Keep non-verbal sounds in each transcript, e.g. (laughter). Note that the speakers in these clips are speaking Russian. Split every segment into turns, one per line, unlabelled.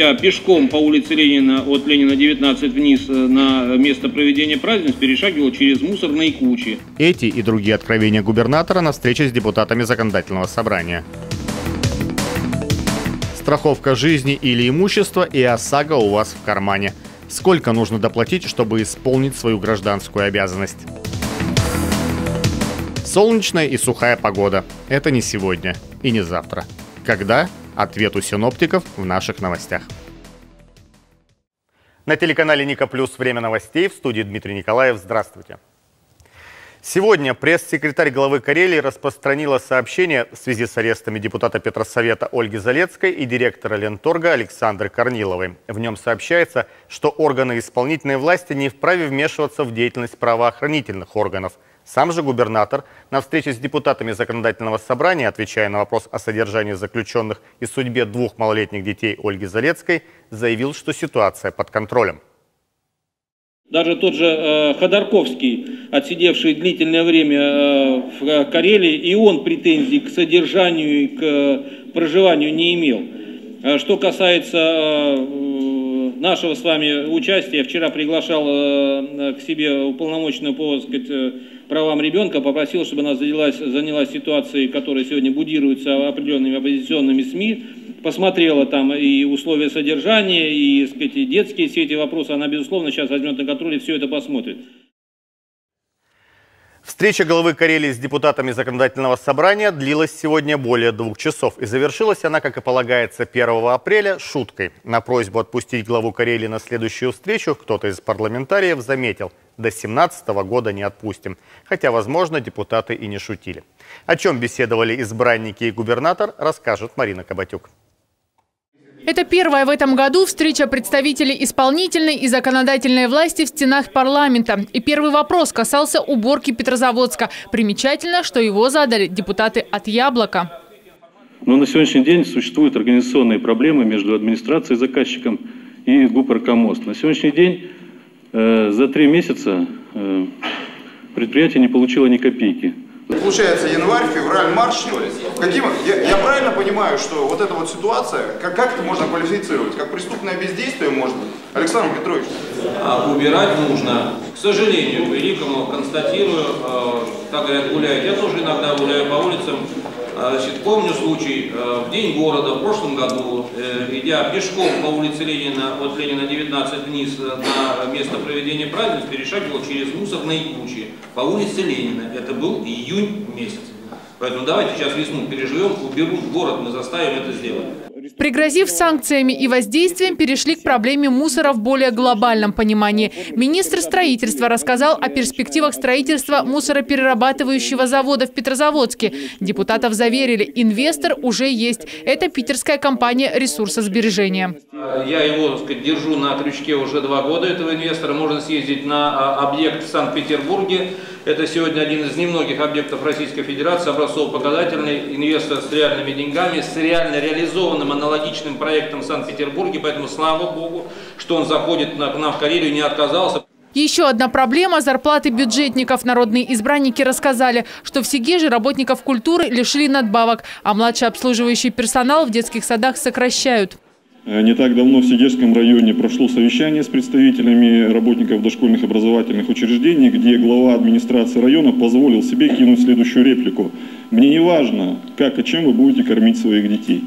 Идя пешком по улице Ленина от Ленина 19 вниз э, на место проведения празднеств, перешагивал через мусорные кучи.
Эти и другие откровения губернатора на встрече с депутатами законодательного собрания. Страховка жизни или имущества и ОСАГО у вас в кармане. Сколько нужно доплатить, чтобы исполнить свою гражданскую обязанность? Солнечная и сухая погода. Это не сегодня и не завтра. Когда? Ответ у синоптиков в наших новостях. На телеканале Ника Плюс время новостей в студии Дмитрий Николаев. Здравствуйте. Сегодня пресс-секретарь главы Карелии распространила сообщение в связи с арестами депутата Петросовета Ольги Залецкой и директора Ленторга Александры Корниловой. В нем сообщается, что органы исполнительной власти не вправе вмешиваться в деятельность правоохранительных органов – сам же губернатор на встрече с депутатами законодательного собрания, отвечая на вопрос о содержании заключенных и судьбе двух малолетних детей Ольги Залецкой, заявил, что ситуация под контролем.
Даже тот же э, Ходорковский, отсидевший длительное время э, в Карелии, и он претензий к содержанию и к э, проживанию не имел. А что касается э, нашего с вами участия, вчера приглашал э, к себе уполномоченного по сказать, э, правам ребенка, попросил, чтобы она занялась, занялась ситуацией, которая сегодня будируется определенными оппозиционными СМИ, посмотрела там и условия содержания, и, сказать, и детские все эти вопросы, она, безусловно, сейчас возьмет на контроль и все это посмотрит.
Встреча главы Карелии с депутатами законодательного собрания длилась сегодня более двух часов. И завершилась она, как и полагается, 1 апреля шуткой. На просьбу отпустить главу Карелии на следующую встречу кто-то из парламентариев заметил, до 2017 года не отпустим. Хотя, возможно, депутаты и не шутили. О чем беседовали избранники и губернатор, расскажет Марина Кабатюк.
Это первая в этом году встреча представителей исполнительной и законодательной власти в стенах парламента. И первый вопрос касался уборки Петрозаводска. Примечательно, что его задали депутаты от «Яблока».
Но на сегодняшний день существуют организационные проблемы между администрацией, заказчиком и ГУП «Аркомост». На сегодняшний день э, за три месяца э, предприятие не получило ни копейки.
Получается январь, февраль, март, что ли? Каким, я, я правильно понимаю, что вот эта вот ситуация, как, как это можно квалифицировать? Как преступное бездействие быть? Александр Петрович.
А убирать нужно. К сожалению, великому констатирую, э, как говорят, гуляют. Я тоже иногда гуляю по улицам. Э, значит, помню случай, э, в день города, в прошлом году, э, идя пешком по улице Ленина, от Ленина 19 вниз на место проведения празднеств, перешагивал через мусорные кучи по улице Ленина. Это был июнь месяц. Поэтому давайте сейчас весну переживем, уберут город, мы заставим это сделать.
Пригрозив санкциями и воздействием, перешли к проблеме мусора в более глобальном понимании. Министр строительства рассказал о перспективах строительства мусороперерабатывающего завода в Петрозаводске. Депутатов заверили, инвестор уже есть. Это питерская компания ресурсосбережения.
Я его сказать, держу на крючке уже два года, этого инвестора. Можно съездить на а, объект в Санкт-Петербурге. Это сегодня один из немногих объектов Российской Федерации, образцово-показательный инвестор с реальными деньгами, с реально реализованным аналогичным проектом в Санкт-Петербурге. Поэтому слава Богу, что он заходит к нам в Карелию, не отказался.
Еще одна проблема – зарплаты бюджетников. Народные избранники рассказали, что в Сигеже работников культуры лишили надбавок, а младший обслуживающий персонал в детских садах сокращают.
Э, не так давно в Сидерском районе прошло совещание с представителями работников дошкольных образовательных учреждений, где глава администрации района позволил себе кинуть следующую реплику. «Мне не важно, как и чем вы будете кормить своих детей».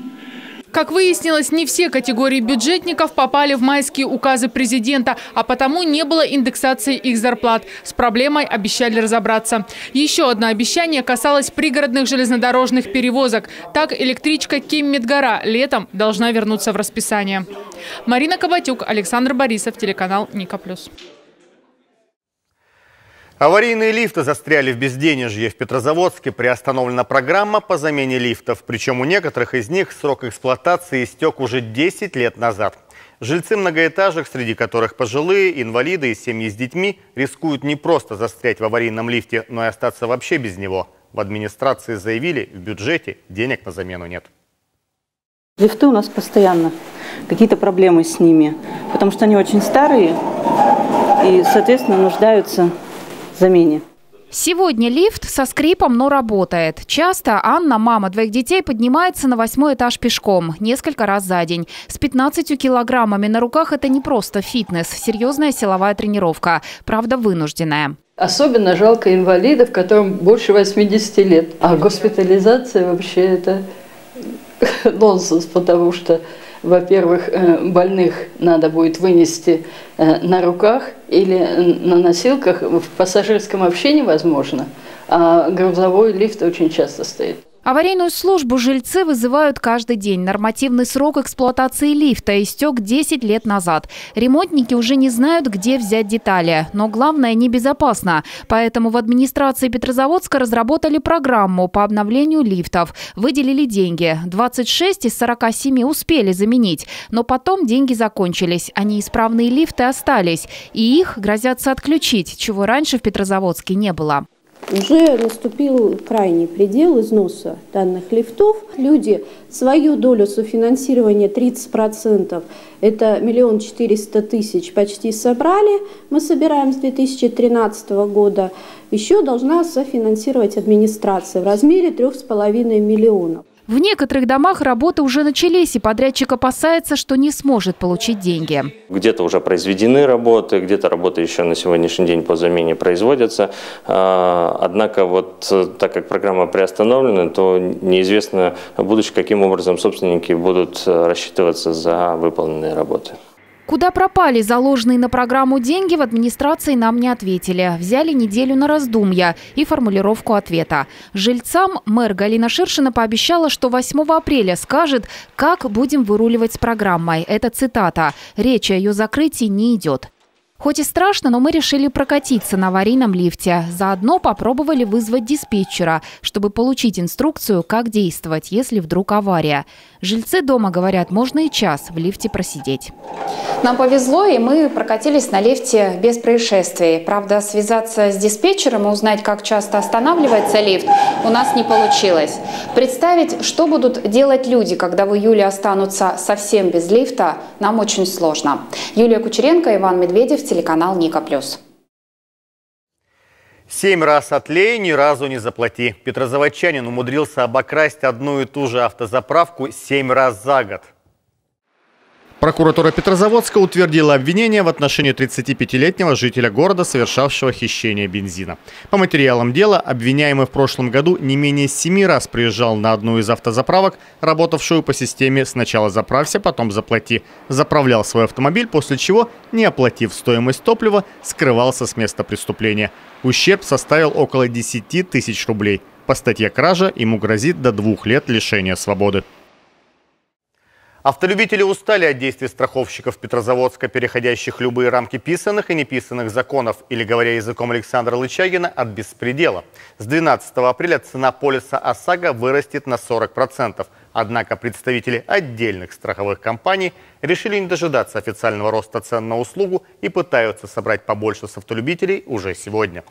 Как выяснилось, не все категории бюджетников попали в майские указы президента, а потому не было индексации их зарплат. С проблемой обещали разобраться. Еще одно обещание касалось пригородных железнодорожных перевозок. Так, электричка Ким-Медгора летом должна вернуться в расписание. Марина Кабатюк, Александр Борисов, телеканал Ника Плюс.
Аварийные лифты застряли в безденежье. В Петрозаводске приостановлена программа по замене лифтов. Причем у некоторых из них срок эксплуатации истек уже 10 лет назад. Жильцы многоэтажек, среди которых пожилые, инвалиды и семьи с детьми, рискуют не просто застрять в аварийном лифте, но и остаться вообще без него. В администрации заявили, в бюджете денег на замену нет.
Лифты у нас постоянно какие-то проблемы с ними, потому что они очень старые и, соответственно, нуждаются замене.
Сегодня лифт со скрипом, но работает. Часто Анна, мама двоих детей, поднимается на восьмой этаж пешком несколько раз за день. С 15 килограммами на руках это не просто фитнес, серьезная силовая тренировка, правда вынужденная.
Особенно жалко инвалидов, которым больше 80 лет. А госпитализация вообще это (laughs) нонсенс, потому что во-первых, э, больных надо будет вынести э, на руках или на носилках. В пассажирском вообще невозможно, а грузовой лифт очень часто стоит.
Аварийную службу жильцы вызывают каждый день. Нормативный срок эксплуатации лифта истек 10 лет назад. Ремонтники уже не знают, где взять детали. Но главное – небезопасно. Поэтому в администрации Петрозаводска разработали программу по обновлению лифтов. Выделили деньги. 26 из 47 успели заменить. Но потом деньги закончились, а неисправные лифты остались. И их грозятся отключить, чего раньше в Петрозаводске не было.
Уже наступил крайний предел износа данных лифтов. Люди свою долю софинансирования 30%, это миллион четыреста тысяч, почти собрали. Мы собираем с 2013 года. Еще должна софинансировать администрация в размере 3,5 миллионов.
В некоторых домах работы уже начались, и подрядчик опасается, что не сможет получить деньги.
Где-то уже произведены работы, где-то работы еще на сегодняшний день по замене производятся. А, однако, вот э, так как программа приостановлена, то неизвестно в каким образом собственники будут э, рассчитываться за выполненные работы.
Куда пропали заложенные на программу деньги, в администрации нам не ответили. Взяли неделю на раздумья и формулировку ответа. Жильцам мэр Галина Ширшина пообещала, что 8 апреля скажет, как будем выруливать с программой. Это цитата. Речь о ее закрытии не идет. Хоть и страшно, но мы решили прокатиться на аварийном лифте. Заодно попробовали вызвать диспетчера, чтобы получить инструкцию, как действовать, если вдруг авария. Жильцы дома говорят, можно и час в лифте просидеть.
Нам повезло, и мы прокатились на лифте без происшествий. Правда, связаться с диспетчером и узнать, как часто останавливается лифт, у нас не получилось. Представить, что будут делать люди, когда в июле останутся совсем без лифта, нам очень сложно. Юлия Кучеренко, Иван Медведев, телеканал Ника Плюс.
Семь раз отлей, ни разу не заплати. Петрозаводчанин умудрился обокрасть одну и ту же автозаправку семь раз за год. Прокуратура Петрозаводска утвердила обвинение в отношении 35-летнего жителя города, совершавшего хищение бензина. По материалам дела, обвиняемый в прошлом году не менее семи раз приезжал на одну из автозаправок, работавшую по системе «сначала заправься, потом заплати». Заправлял свой автомобиль, после чего, не оплатив стоимость топлива, скрывался с места преступления. Ущерб составил около 10 тысяч рублей. По статье кража ему грозит до двух лет лишения свободы. Автолюбители устали от действий страховщиков Петрозаводска, переходящих любые рамки писанных и неписанных законов, или, говоря языком Александра Лычагина, от беспредела. С 12 апреля цена полиса ОСАГО вырастет на 40%. Однако представители отдельных страховых компаний решили не дожидаться официального роста цен на услугу и пытаются собрать побольше с автолюбителей уже сегодня.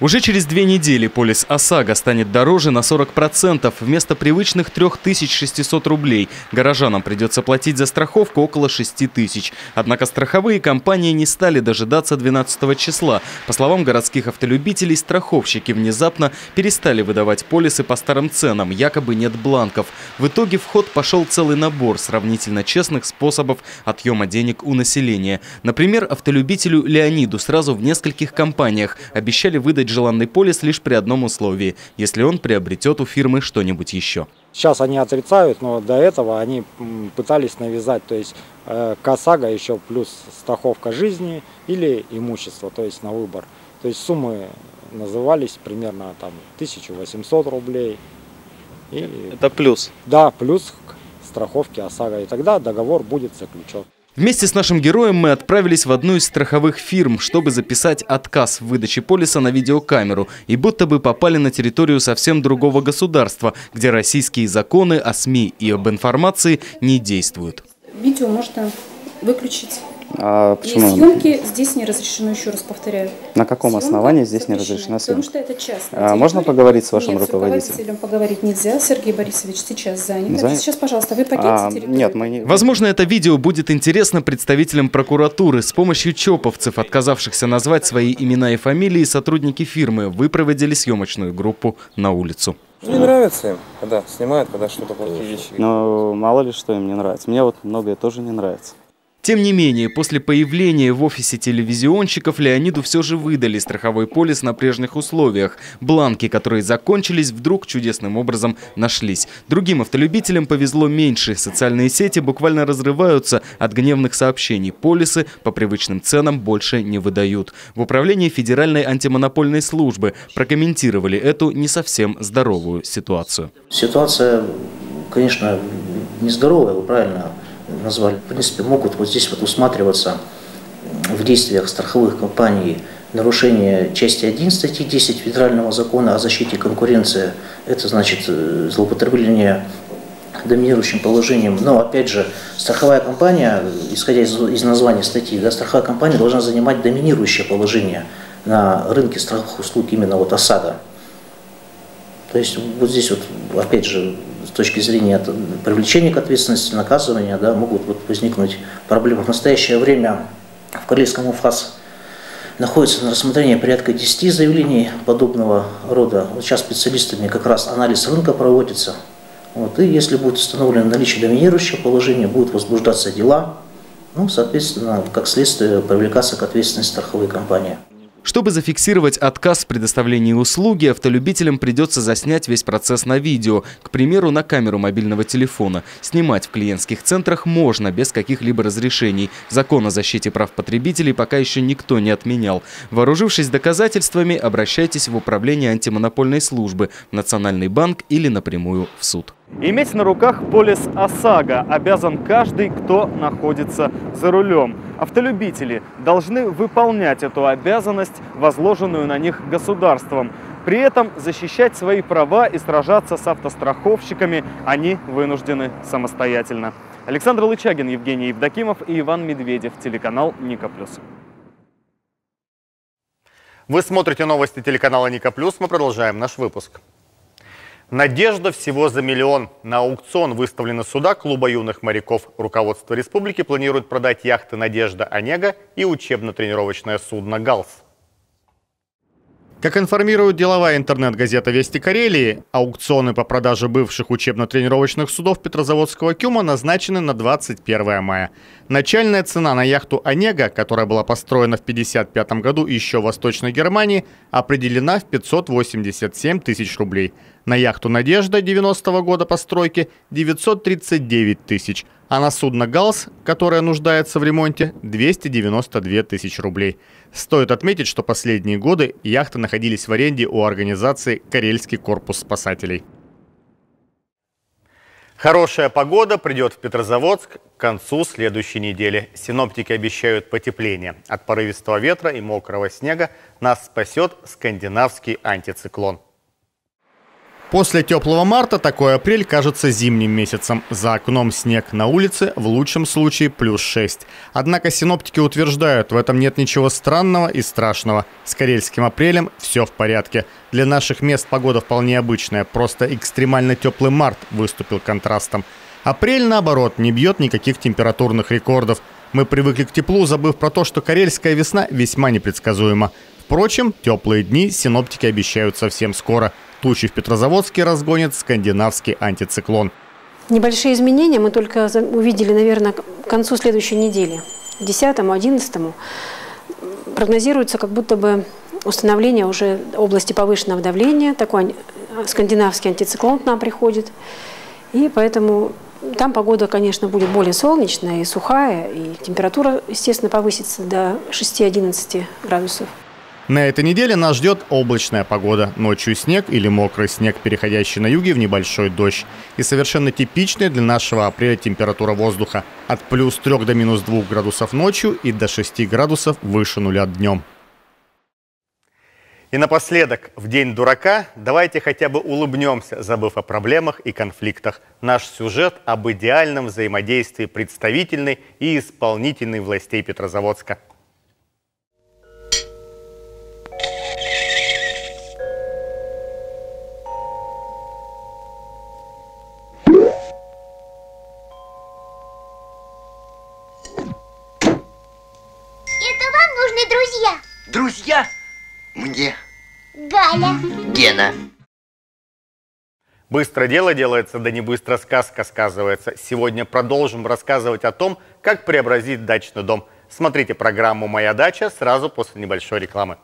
Уже через две недели полис ОСАГО станет дороже на 40%. Вместо привычных 3600 рублей горожанам придется платить за страховку около 6000. Однако страховые компании не стали дожидаться 12 числа. По словам городских автолюбителей, страховщики внезапно перестали выдавать полисы по старым ценам, якобы нет бланков. В итоге в ход пошел целый набор сравнительно честных способов отъема денег у населения. Например, автолюбителю Леониду сразу в нескольких компаниях обещали выдать выдать желанный полис лишь при одном условии, если он приобретет у фирмы что-нибудь еще.
Сейчас они отрицают, но до этого они пытались навязать, то есть э, КОСАГО еще плюс страховка жизни или имущество, то есть на выбор. То есть суммы назывались примерно там 1800 рублей.
И, Это плюс?
Да, плюс к страховке ОСАГО. И тогда договор будет заключен.
Вместе с нашим героем мы отправились в одну из страховых фирм, чтобы записать отказ в выдаче полиса на видеокамеру. И будто бы попали на территорию совсем другого государства, где российские законы о СМИ и об информации не действуют.
Видео можно выключить. А почему?
И съемки здесь не разрешено, еще раз повторяю.
На каком
Съемка
основании здесь не
запрещена,
разрешена
Потому
съемка?
что это частная
А можно поговорить с вашим
Нет,
руководителем?
с руководителем поговорить нельзя. Сергей Борисович сейчас занят.
Занят?
Сейчас, пожалуйста, вы покиньте
А,
территорию.
нет, мы не...
Возможно, это видео будет интересно представителям прокуратуры. С помощью чоповцев, отказавшихся назвать свои имена и фамилии, сотрудники фирмы выпроводили съемочную группу на улицу.
Не нравится им, когда снимают, когда что-то плохие вещи.
Ну, мало ли что им не нравится. Мне вот многое тоже не нравится.
Тем не менее, после появления в офисе телевизионщиков Леониду все же выдали страховой полис на прежних условиях. Бланки, которые закончились, вдруг чудесным образом нашлись. Другим автолюбителям повезло меньше. Социальные сети буквально разрываются от гневных сообщений. Полисы по привычным ценам больше не выдают. В управлении Федеральной антимонопольной службы прокомментировали эту не совсем здоровую ситуацию.
Ситуация, конечно, нездоровая, вы правильно назвали. В принципе, могут вот здесь вот усматриваться в действиях страховых компаний нарушение части 1 статьи 10 Федерального закона о защите конкуренции. Это значит э, злоупотребление доминирующим положением. Но, опять же, страховая компания, исходя из, из названия статьи, да, страховая компания должна занимать доминирующее положение на рынке страховых услуг именно вот ОСАГО. То есть вот здесь вот, опять же, с точки зрения привлечения к ответственности, наказывания, да, могут вот возникнуть проблемы. В настоящее время в Корейском УФАС находится на рассмотрении порядка 10 заявлений подобного рода. Вот сейчас специалистами как раз анализ рынка проводится. Вот, и если будет установлено наличие доминирующего положения, будут возбуждаться дела, ну, соответственно, как следствие привлекаться к ответственности страховой компании.
Чтобы зафиксировать отказ в предоставлении услуги, автолюбителям придется заснять весь процесс на видео, к примеру, на камеру мобильного телефона. Снимать в клиентских центрах можно без каких-либо разрешений. Закон о защите прав потребителей пока еще никто не отменял. Вооружившись доказательствами, обращайтесь в управление антимонопольной службы, в Национальный банк или напрямую в суд.
Иметь на руках полис ОСАГО обязан каждый, кто находится за рулем. Автолюбители должны выполнять эту обязанность, возложенную на них государством. При этом защищать свои права и сражаться с автостраховщиками они вынуждены самостоятельно. Александр Лычагин, Евгений Евдокимов и Иван Медведев. Телеканал Ника Плюс. Вы смотрите новости телеканала Ника Плюс. Мы продолжаем наш выпуск. Надежда всего за миллион. На аукцион выставлены суда клуба юных моряков. Руководство республики планирует продать яхты «Надежда Онега» и учебно-тренировочное судно «Галс». Как информирует деловая интернет-газета «Вести Карелии», аукционы по продаже бывших учебно-тренировочных судов Петрозаводского КЮМа назначены на 21 мая. Начальная цена на яхту «Онега», которая была построена в 1955 году еще в Восточной Германии, определена в 587 тысяч рублей. На яхту «Надежда» 90 года постройки 939 тысяч, а на судно «Галс», которое нуждается в ремонте, 292 тысячи рублей. Стоит отметить, что последние годы яхты находились в аренде у организации «Карельский корпус спасателей». Хорошая погода придет в Петрозаводск к концу следующей недели. Синоптики обещают потепление. От порывистого ветра и мокрого снега нас спасет скандинавский антициклон. После теплого марта такой апрель кажется зимним месяцем. За окном снег на улице, в лучшем случае плюс 6. Однако синоптики утверждают, в этом нет ничего странного и страшного. С карельским апрелем все в порядке. Для наших мест погода вполне обычная, просто экстремально теплый март выступил контрастом. Апрель, наоборот, не бьет никаких температурных рекордов. Мы привыкли к теплу, забыв про то, что карельская весна весьма непредсказуема. Впрочем, теплые дни синоптики обещают совсем скоро. Тучи в Петрозаводске разгонит скандинавский антициклон.
Небольшие изменения мы только увидели, наверное, к концу следующей недели. 10-11 прогнозируется как будто бы установление уже области повышенного давления. Такой скандинавский антициклон к нам приходит. И поэтому там погода, конечно, будет более солнечная и сухая, и температура, естественно, повысится до 6-11 градусов.
На этой неделе нас ждет облачная погода. Ночью снег или мокрый снег, переходящий на юге в небольшой дождь. И совершенно типичная для нашего апреля температура воздуха. От плюс 3 до минус 2 градусов ночью и до 6 градусов выше нуля днем. И напоследок, в День дурака, давайте хотя бы улыбнемся, забыв о проблемах и конфликтах. Наш сюжет об идеальном взаимодействии представительной и исполнительной властей Петрозаводска.
Друзья.
Друзья? Мне.
Галя.
Гена.
Быстро дело делается, да не быстро сказка сказывается. Сегодня продолжим рассказывать о том, как преобразить дачный дом. Смотрите программу «Моя дача» сразу после небольшой рекламы.